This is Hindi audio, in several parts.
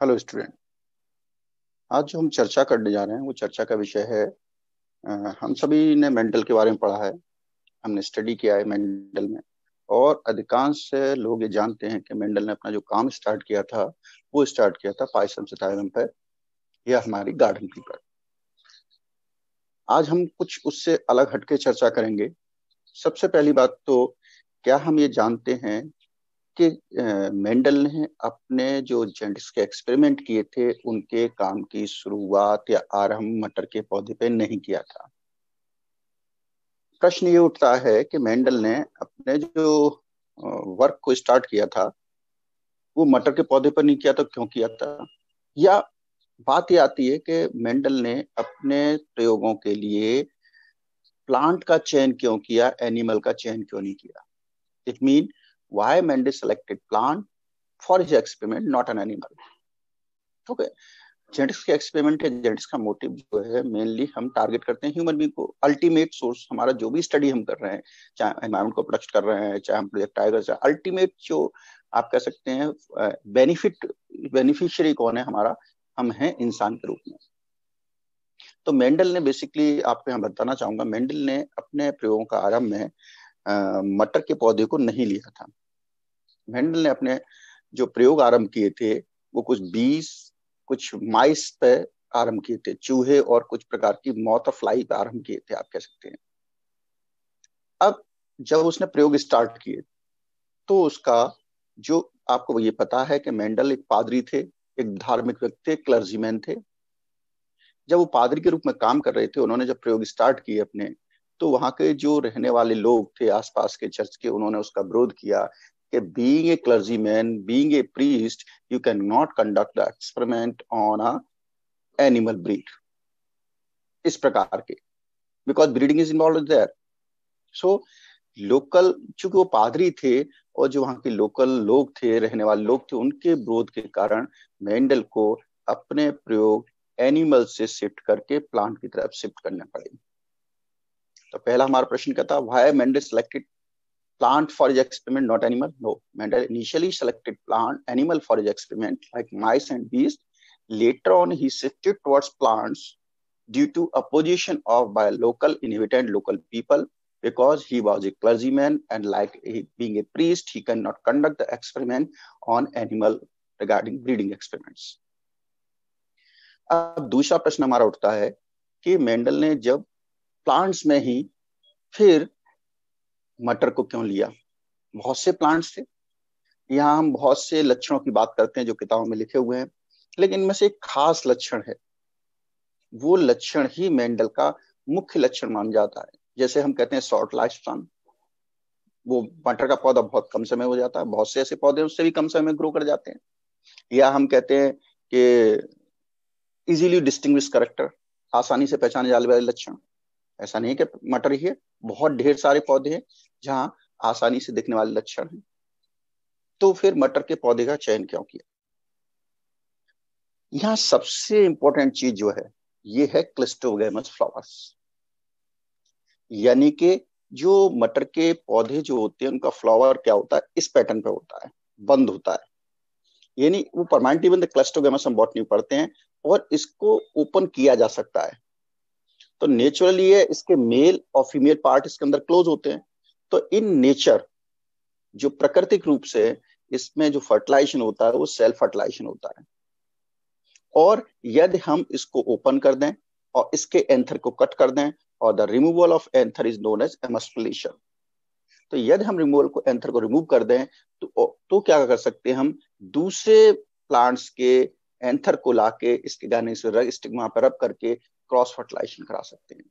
हेलो स्टूडेंट आज जो हम चर्चा करने जा रहे हैं। वो चर्चा का विषय है हम सभी ने मेंडल के बारे में पढ़ा है। हमने स्टडी किया है मेंडल में। और अधिकांश लोग ये जानते हैं कि मेंडल ने अपना जो काम स्टार्ट किया था, वो स्टार्ट किया था पाइसम सितारम पर या हमारी गार्डन की पर। आज हम कुछ उससे अलग हटके चर्चा करेंगे। सबसे पहली बात तो क्या हम ये जानते हैं कि मेंडल ने अपने जो जेंटिस के एक्सपेरिमेंट किए थे, उनके काम की शुरुआत या आरंभ मटर के पौधे पे नहीं किया था। प्रश्न ये उठता है कि मेंडल ने अपने जो वर्क को स्टार्ट किया था, वो मटर के पौधे पर नहीं किया तो क्यों किया था? या बात ये आती है कि मेंडल ने अपने प्रयोगों के लिए प्लांट का चयन क्यों किया, एनिमल का चयन क्यों नहीं किया? It mean why Mendes selected plant for his experiment, not an animal. Okay. Genetics के एक्सपेरिमेंट है जेनेटिक्स का मोटिव जो है मेनली हम टारगेट करते हैं ह्यूमन बींग को अल्टीमेट सोर्स हमारा जो भी स्टडी हम कर रहे हैं चाहे एनवायरमेंट को प्रोडक्ट कर रहे हैं चाहे हम प्रोजेक्ट टाइगर चाहे अल्टीमेट जो आप कह सकते हैं बेनिफिट बेनिफिशियरी कौन है हमारा हम हैं इंसान के रूप में तो मेंडल ने बेसिकली आपको यहाँ बताना चाहूँगा मेंडल ने अपने प्रयोगों का आरंभ में मटर के पौधे को नहीं लिया था मेंडल ने अपने जो प्रयोग आरंभ किए थे, वो कुछ बीस, कुछ माइस पे आरंभ किए थे, चूहे और कुछ प्रकार की मौत फ्लाई पे आरंभ किए थे, आप कह सकते हैं। अब जब उसने प्रयोग स्टार्ट किए तो उसका जो आपको ये पता है कि मेंडल एक पादरी थे, एक धार्मिक व्यक्ति थे क्लर्जीमैन थे। जब वो पादरी के रूप में काम कर रहे थे, उन्होंने जब प्रयोग स्टार्ट किए अपने तो वहाँ के जो रहने वाले लोग थे, आसपास के चर्च के, उन्होंने उसका विरोध किया। A clergyman being a priest you can not conduct the experiment on a animal breed इस प्रकार के। Because breeding is involve there so local चूँकि वो पादरी थे और जो वहाँ के लोकल लोग थे, रहने वाले लोग थे, उनके विरोध के कारण मेंडल को अपने प्रयोग एनिमल से शिफ्ट करके प्लांट की तरफ़ शिफ्ट करने पड़े। तो पहला हमारा प्रश्न क्या था? Why Mendel selected plant for his experiment, not animal? No. Mendel initially selected plant, animal for his experiment, like mice and bees. Later on, he shifted towards plants due to opposition of by local inhabitant, local people, because he was a clergyman and like he, being a priest, he cannot conduct the experiment on animal regarding breeding experiments. अब दूसरा प्रश्न हमारा उठता है कि मेंडल ने जब प्लांट्स में ही फिर मटर को क्यों लिया? बहुत से प्लांट्स थे। यहाँ हम बहुत से लक्षणों की बात करते हैं जो किताबों में लिखे हुए हैं, लेकिन इनमें से एक खास लक्षण है। वो लक्षण ही मेंडल का मुख्य लक्षण मान जाता है। जैसे हम कहते हैं शॉर्ट लाइफ स्पान वो मटर का पौधा बहुत कम समय हो जाता है, बहुत से ऐसे पौधे उससे भी कम समय में ग्रो कर जाते हैं। या हम कहते हैं कि इजीली डिस्टिंग्विश करेक्टर आसानी से पहचाने जाने वाले लक्षण। ऐसा नहीं कि मटर ही है, बहुत ढेर सारे पौधे हैं जहाँ आसानी से दिखने वाले लक्षण हैं। तो फिर मटर के पौधे का चयन क्यों किया? यहाँ सबसे इंपॉर्टेंट चीज़ जो है, ये है क्लिस्टोगेमस फ्लावर्स यानी कि जो मटर के पौधे जो होते हैं, उनका फ्लावर क्या होता है? इस पैटर्न पे होता है, बंद होता है। यानी वो परमानेंटली बंद क्लस्टोगेमस हम बॉटनी पढ़ते हैं, और इसको ओपन किया जा सकता है। तो नेचुरली है इसके मेल और फीमेल पार्ट इसके अंदर क्लोज होते हैं। तो इन नेचर जो प्राकृतिक रूप से इसमें जो फर्टिलाइजेशन होता है, वो सेल्फ फर्टिलाइजेशन होता है। और यदि हम इसको ओपन कर दें और इसके एंथर को कट कर दें और the removal of anther is known as emasculation तो यदि हम रिमूवल को एंथर को रिमूव कर दें तो तो क्या कर सकते हैं हम? दूसरे प्लांट्स के एंथर को लाके इसके गाने से रग स्टिग्मा पर रब करके क्रॉस फर्टिलाइजेशन करा सकते हैं।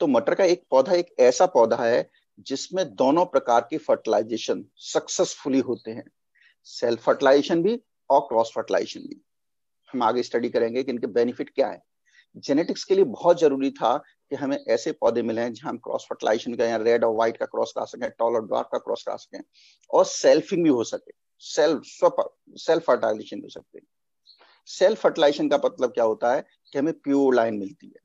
तो मटर का एक पौधा, एक ऐसा पौधा है जिसमें दोनों प्रकार की फर्टिलाइजेशन सक्सेसफुली होते हैं। सेल्फ फर्टिलाइजेशन भी और क्रॉस फर्टिलाइजेशन भी। हम आगे स्टडी करेंगे कि इनके बेनिफिट क्या है। जेनेटिक्स के लिए बहुत ज़रूरी था कि हमें ऐसे पौधे मिले हैं जहाँ हम क्रॉस फर्टिलाइजेशन का या रेड और व्हाइट का क्रॉस करा सकें, टॉल और डार्क का क्रॉस करा सकें और सेल्फिंग भी हो सके। सेल्फ स्व सेल्फ फर्टिलाइजेशन हो सकते हैं। सेल्फ फर्टिलाइजेशन का मतलब क्या होता है कि हमें प्योर लाइन मिलती है।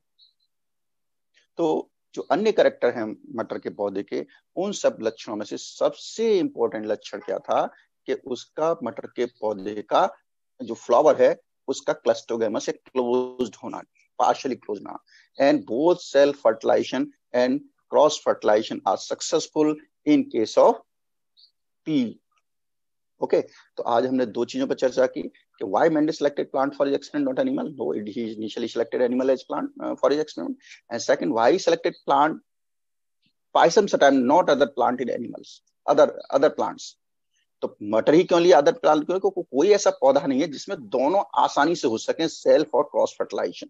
तो जो अन्य करेक्टर हैं मटर के पौधे के उन सब लक्षणों में से सबसे इंपॉर्टेंट लक्षण क्या था कि उसका मटर के पौधे का जो फ्लावर है उसका क्लस्टोगेमस से क्लोज्ड होना partially closed now and both cell fertilization and cross fertilization are successful in case of pea okay okay, तो आज हमने दो चीज़ों पर चर्चा की कि why Mendel selected plant for experiment not animal no it he initially selected animal as plant for experiment and second why selected plant pisum sativum not other plant in animals other other plants तो मटर ही क्यों लिया अदर प्लांट क्यों को, कोई ऐसा पौधा नहीं है जिसमें दोनों आसानी से हो सके सेल्फ और क्रॉस फर्टिलाइजेशन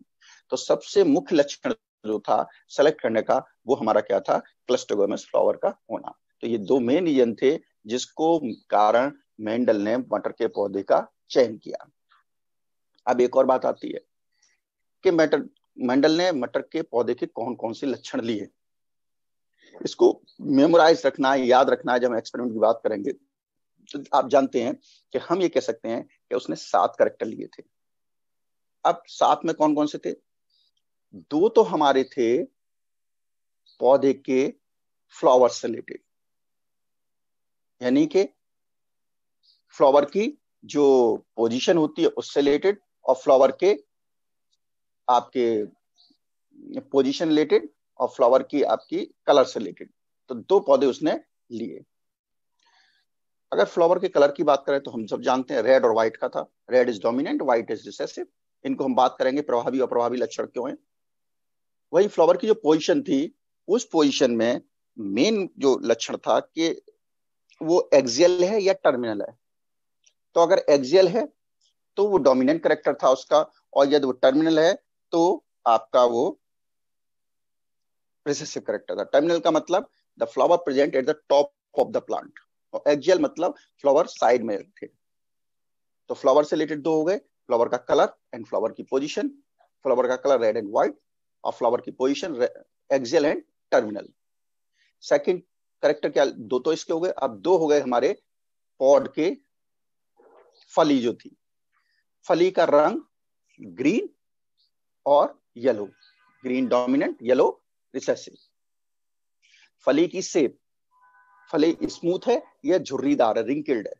तो सबसे मुख्य लक्षण जो था सेलेक्ट करने का वो हमारा क्या था? क्लस्टोगोमस फ्लावर का होना। तो ये दो मेन रीजन थे जिसको कारण मेंडल ने मटर के पौधे का चयन किया। अब एक और बात आती है कि मटर मेंडल ने मटर के पौधे के कौन कौन से लक्षण लिए? इसको मेमोराइज रखना है, याद रखना है जब हम एक्सपेरिमेंट की बात करेंगे। तो आप जानते हैं कि हम ये कह सकते हैं कि उसने सात करेक्टर लिए थे। अब सात में कौन कौन से थे? दो तो हमारे थे पौधे के फ्लावर से रिलेटेड यानी कि फ्लावर की जो पोजीशन होती है उससे रिलेटेड और फ्लावर के आपके पोजीशन रिलेटेड और फ्लावर की आपकी कलर से रिलेटेड तो दो पौधे उसने लिए। अगर फ्लावर के कलर की बात करें तो हम सब जानते हैं रेड और व्हाइट का था। Red is dominant white is recessive इनको हम बात करेंगे प्रभावी और प्रभावी लक्षण क्यों है। वही फ्लावर की जो पोजीशन थी, उस पोजीशन में मेन जो लक्षण था कि वो एक्सियल है या टर्मिनल है। तो अगर एक्सियल है तो वो डोमिनेंट करेक्टर था उसका, और यदि वो टर्मिनल है तो आपका वो रिसेसिव करेक्टर था। टर्मिनल का मतलब the flower present at the top of the plant और एक्सियल मतलब फ्लावर साइड में थे। तो फ्लावर से रिलेटेड दो हो गए फ्लावर का कलर एंड फ्लावर की पोजीशन फ्लावर का कलर रेड एंड व्हाइट और फ्लावर की position axial and terminal second character क्या, दो तो इसके हो गए। अब दो हो गए हमारे पॉड के फली जो थी। फली का रंग ग्रीन और yellow. Green dominant, yellow recessive. फली की सेप फली स्मूथ है, या झुर्रीदार है, रिंकल्ड है।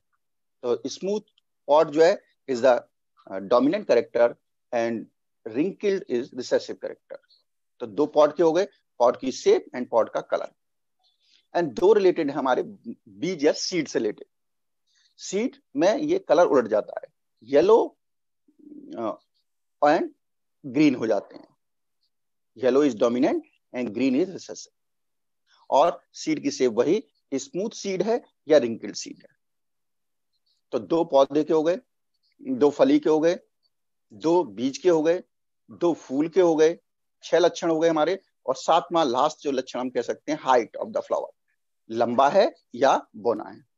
तो स्मूथ पॉट जो है is the dominant character and wrinkled is recessive character तो दो पॉट के हो गए, पॉट की सेप एंड पॉट का कलर एंड दो रिलेटेड है हमारे, बीज या सीड से रिलेटेड सीड में ये कलर उलट जाता है। येलो एंड ग्रीन हो जाते हैं। Yellow is dominant and green is recessive और सीड की सेप वही स्मूथ सीड है या रिंकल्ड सीड है। तो दो पौधे के हो गए, दो फली के हो गए, दो बीज के हो गए, दो फूल के हो गए, छह लक्षण हो गए हमारे, और सातवां लास्ट जो लक्षण हम कह सकते हैं हाइट ऑफ़ द फ्लावर लंबा है या बोना है।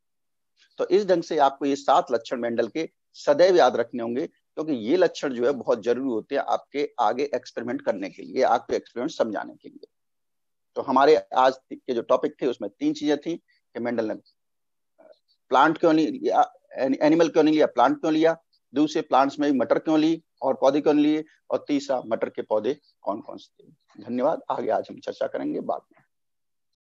तो इस ढंग से आपको ये सात लक्षण मेंडल के सदैव याद रखने होंगे, क्योंकि ये लक्षण जो है बहुत ज़रूरी होते हैं आपके आगे एक्सपेरिमेंट करने के लिए, आपके एक्सपेरिमेंट समझाने के लिए। तो हमारे आज के जो टॉपिक थे, उसमें तीन चीज़ें थी कि मेंडल ने प्लांट क्यों नहीं लिया एनिमल क्यों नहीं लिया प्लांट क्यों लिया, दूसरे प्लांट्स में मटर क्यों ली और पौधे क्यों लिए, और तीसरा मटर के पौधे कौन कौन से थे। धन्यवाद, आगे आज हम चर्चा करेंगे बाद में।